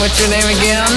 what's your name again?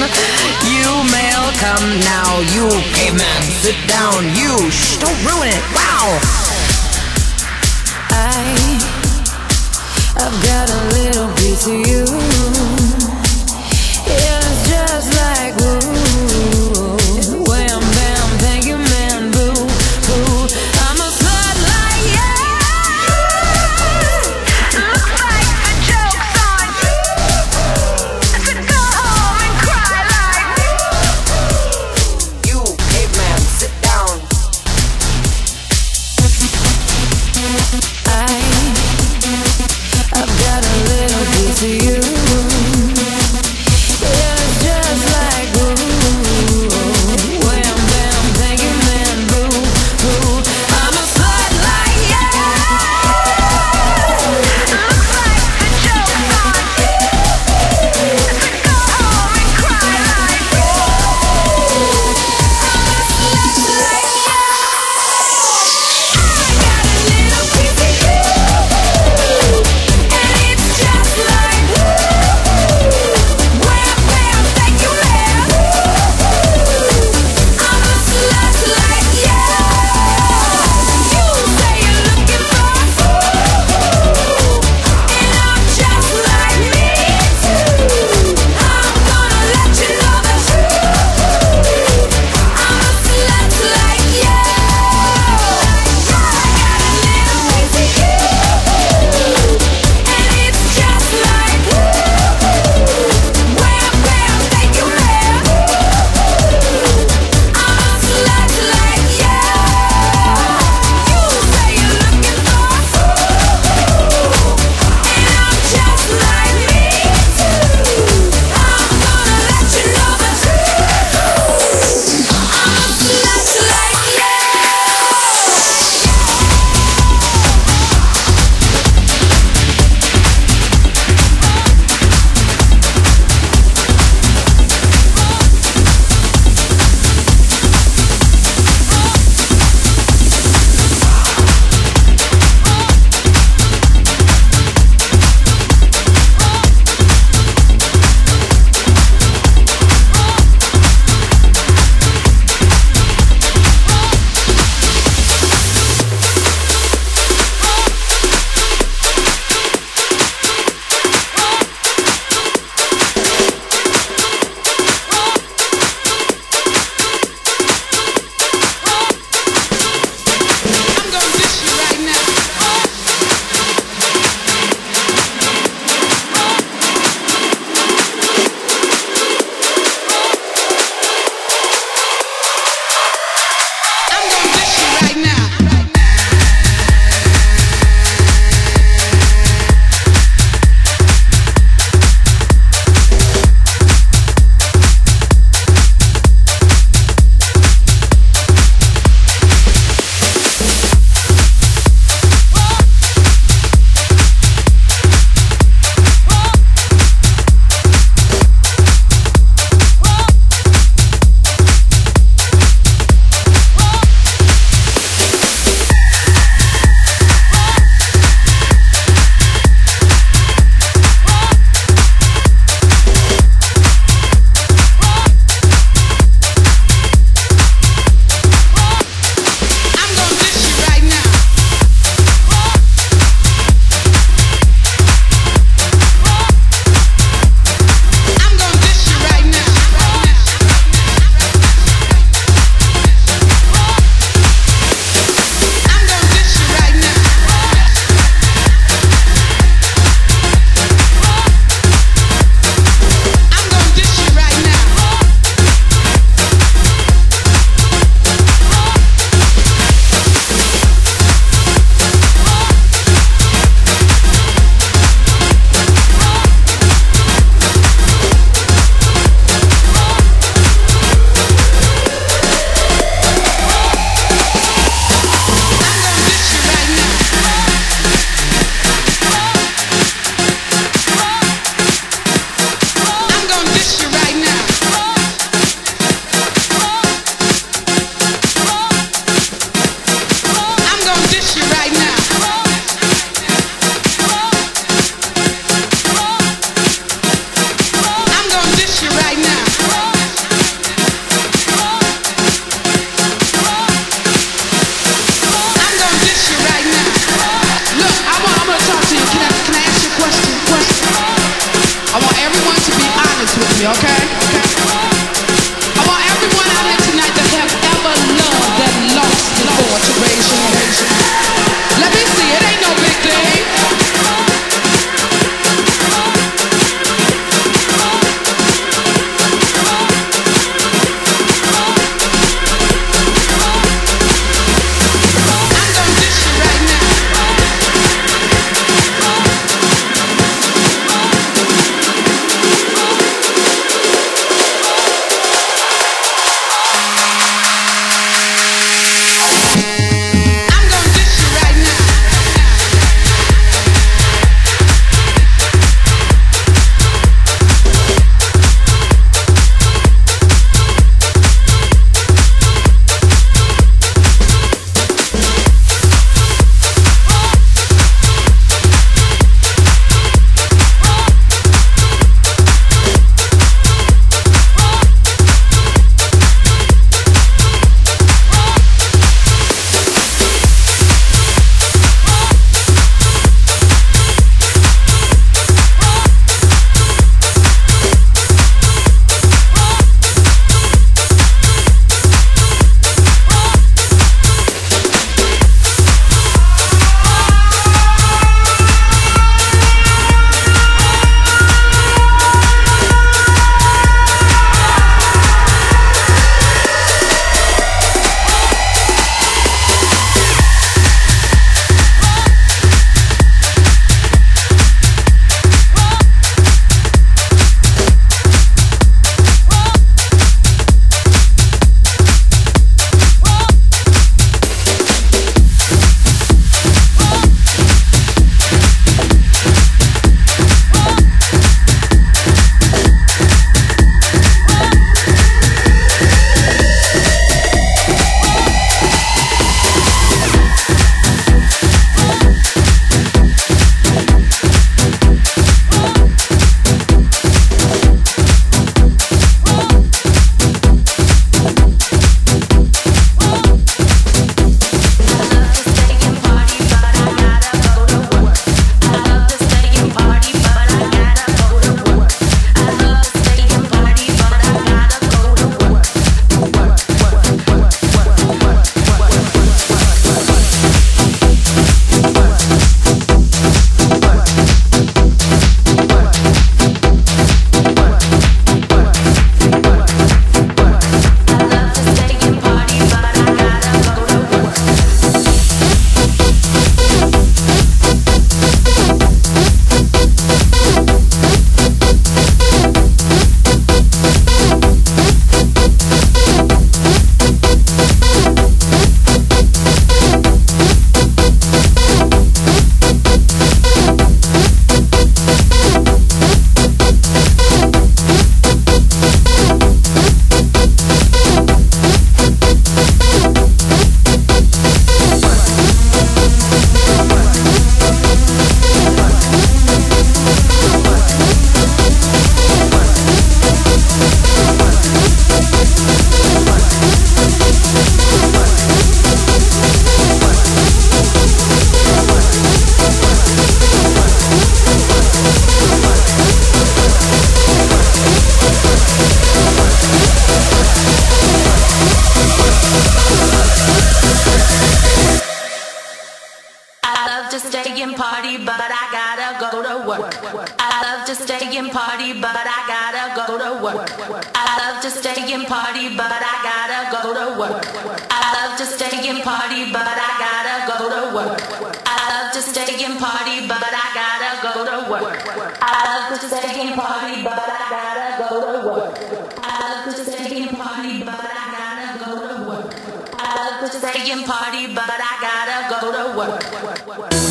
And party, but I gotta go to work. I love to stay and party, but I gotta go to work. I love to stay and party, but I gotta go to work. I love to stay and party, but I gotta go to work. I love to stay and party, but I gotta go to work. I love to stay and party, but I gotta go to work. I love to stay and party, but I gotta go to work.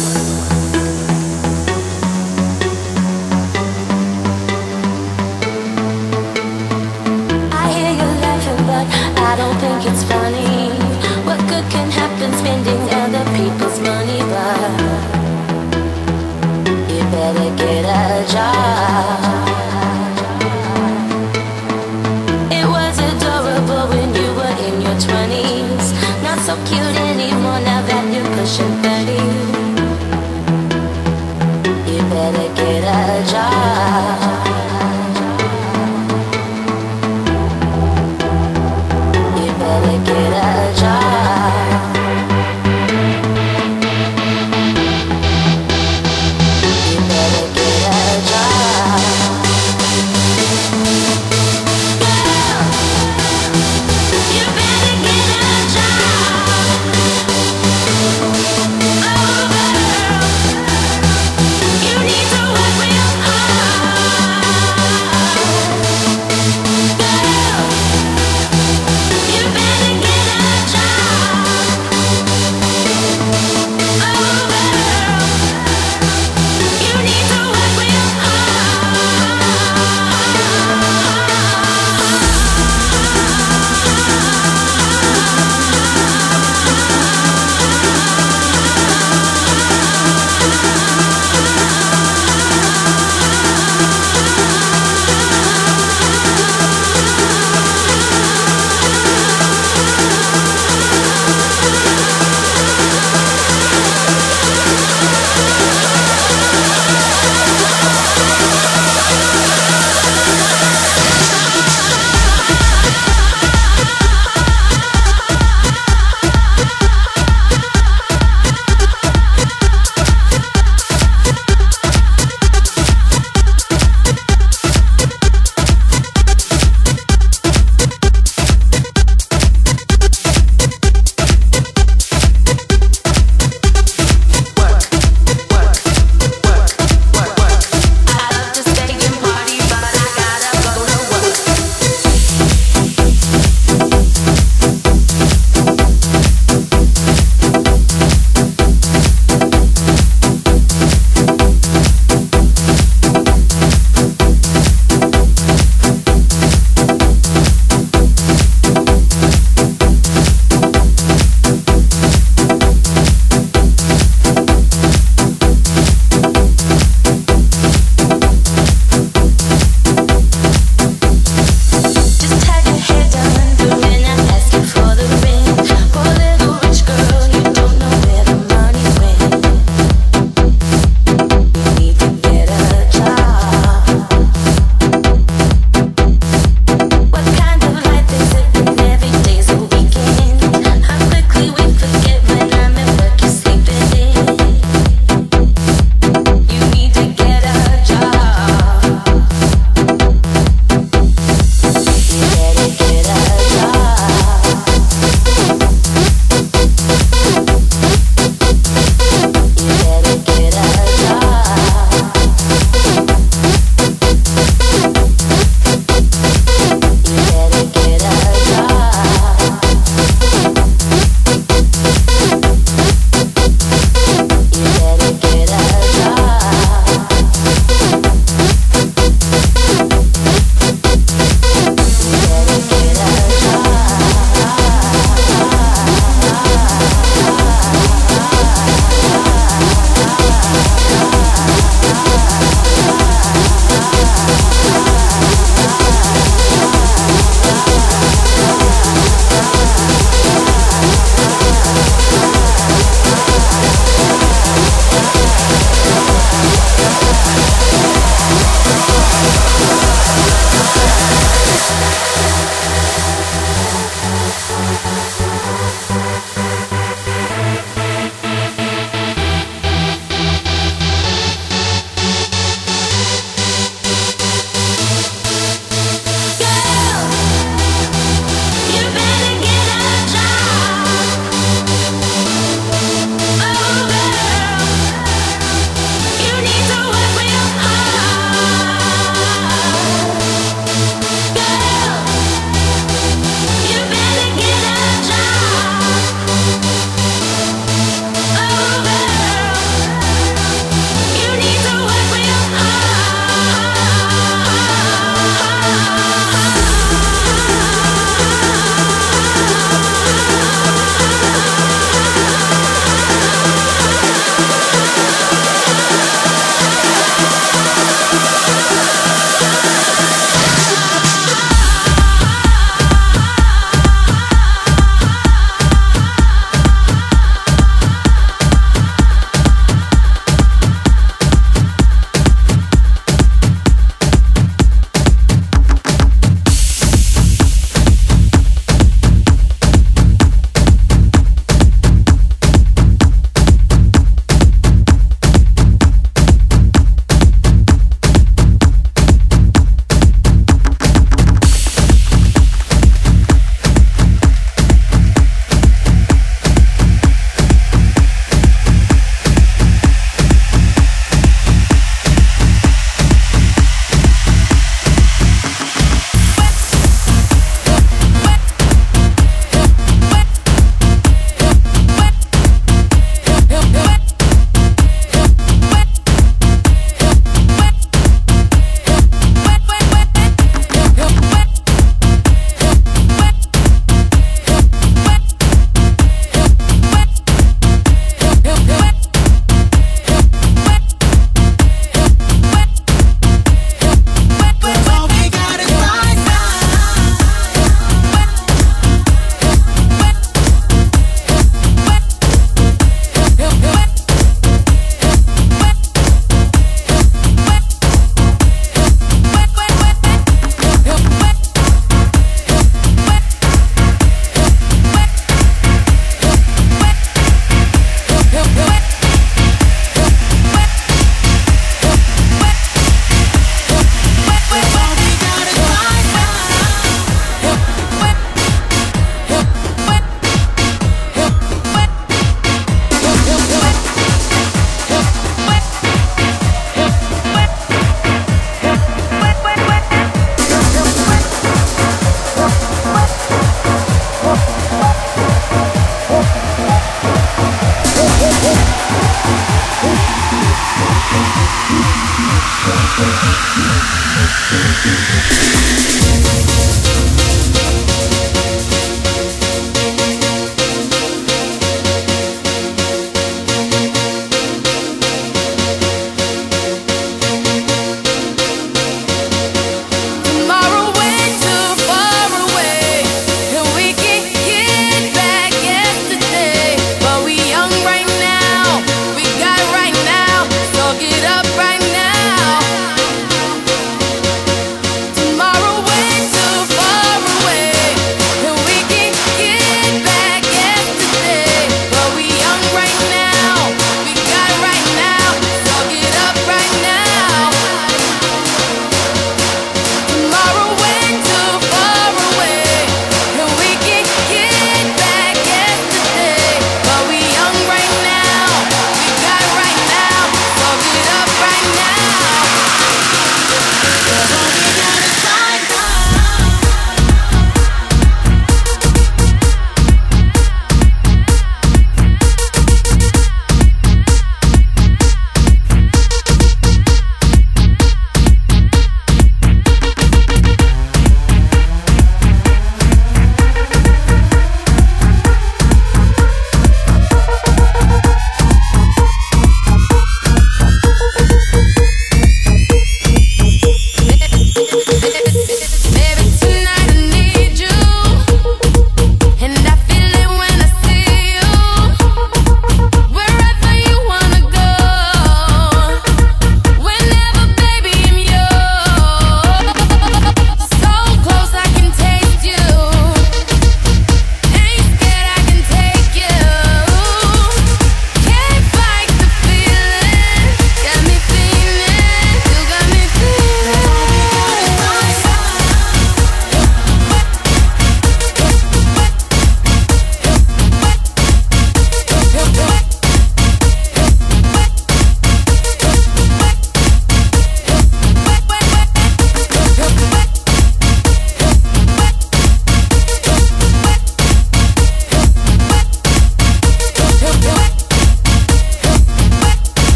I don't think it's funny. What good can happen spending other people's money? But you better get a job. It was adorable when you were in your twenties. Not so cute anymore now that you're pushing thirty. You better get a job.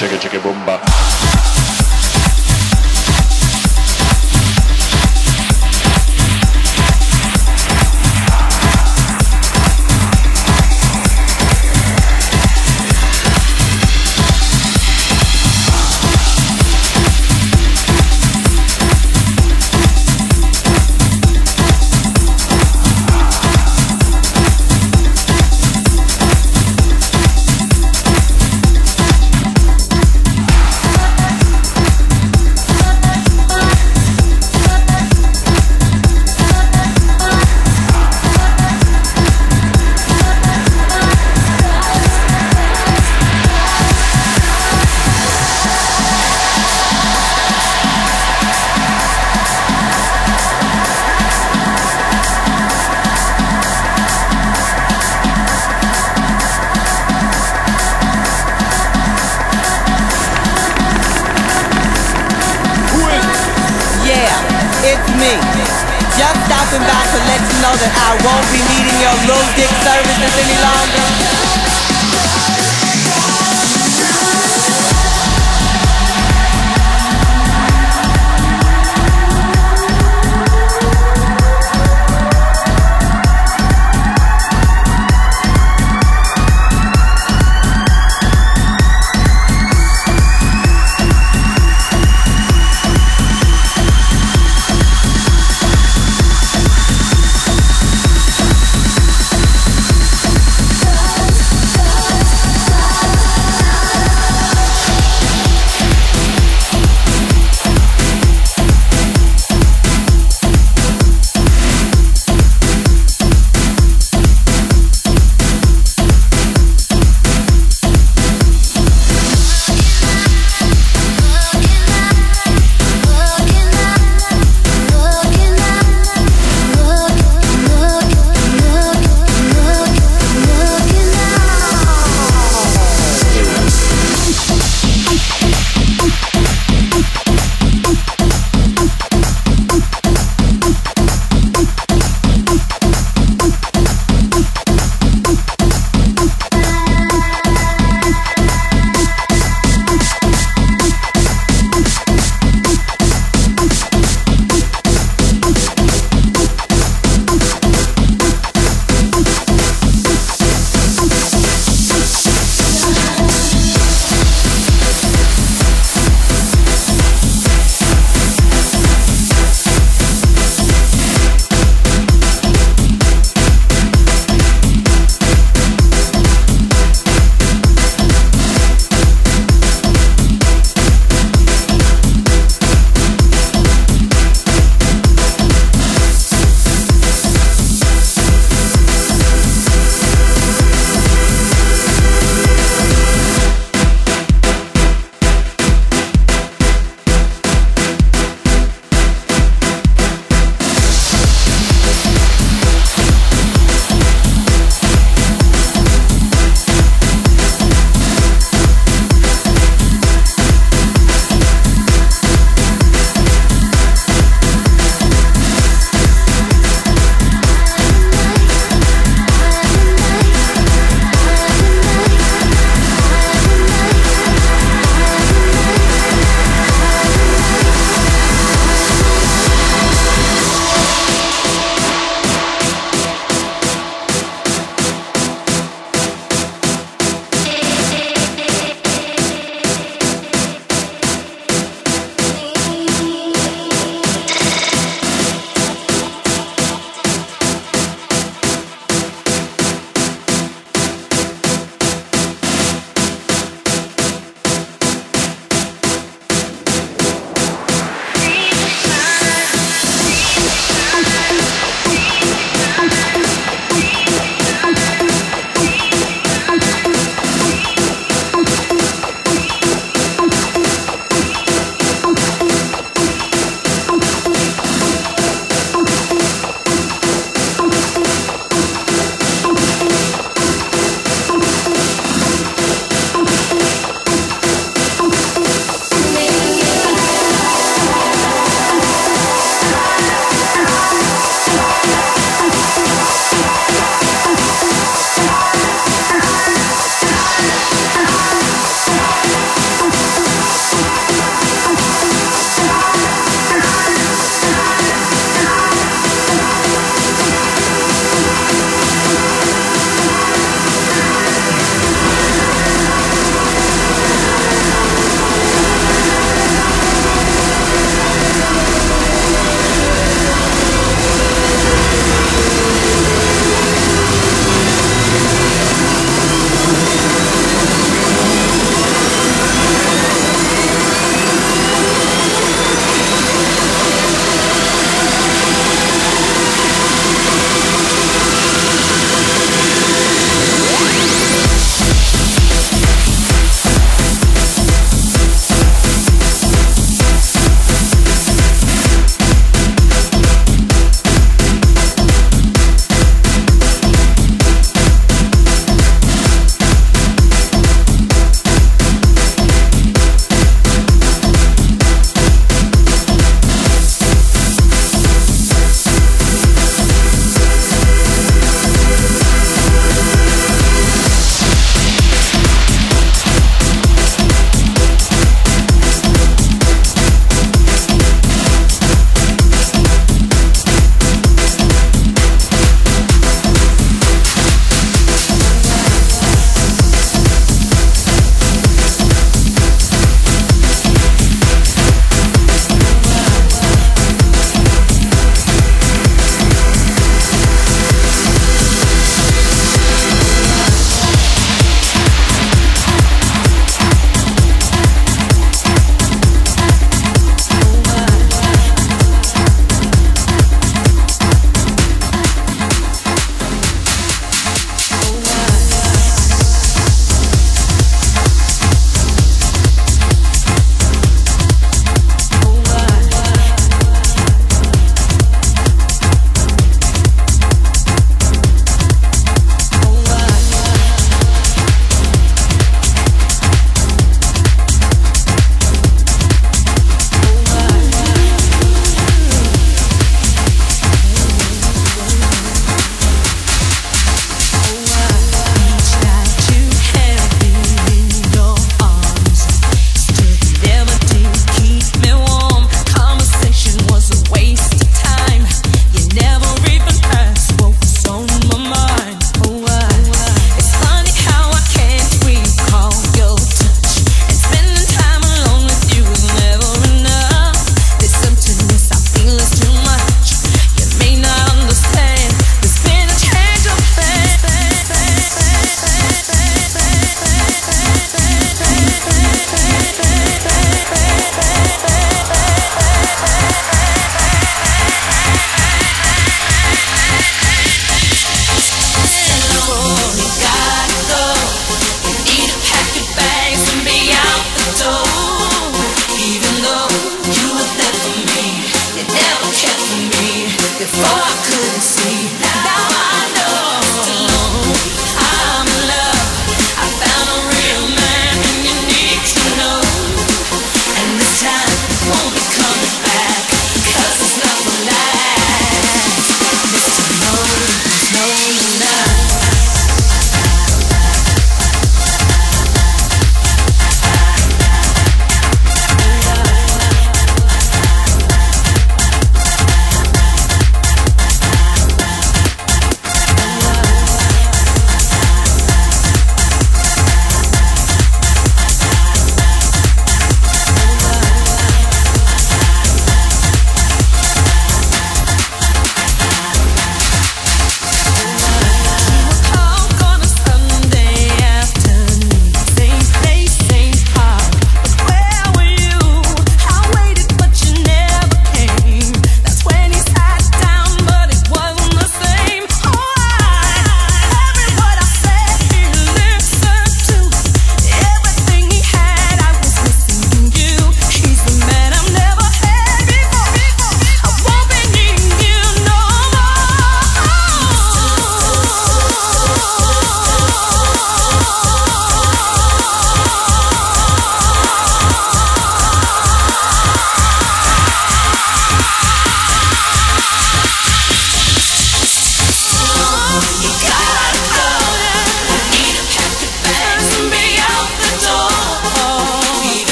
cheque, cheque, bomba.